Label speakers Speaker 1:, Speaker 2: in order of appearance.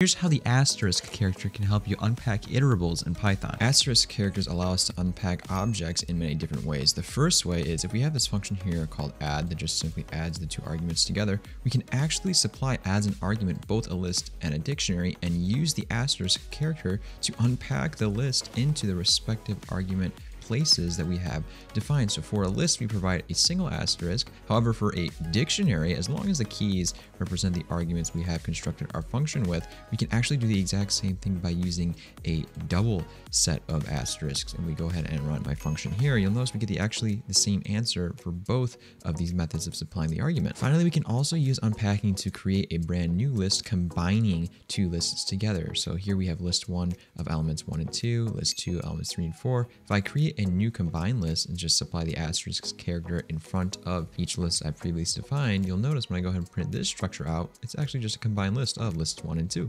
Speaker 1: Here's how the asterisk character can help you unpack iterables in Python. Asterisk characters allow us to unpack objects in many different ways. The first way is if we have this function here called add that just simply adds the two arguments together, we can actually supply as an argument both a list and a dictionary and use the asterisk character to unpack the list into the respective argument places that we have defined. So for a list, we provide a single asterisk. However, for a dictionary, as long as the keys represent the arguments we have constructed our function with, we can actually do the exact same thing by using a double set of asterisks. And we go ahead and run my function here. You'll notice we get the actually the same answer for both of these methods of supplying the argument. Finally, we can also use unpacking to create a brand new list combining two lists together. So here we have list one of elements one and two, list two elements three and four. If I create a new combined list and just supply the asterisk character in front of each list I previously defined, you'll notice when I go ahead and print this structure out, it's actually just a combined list of lists one and two.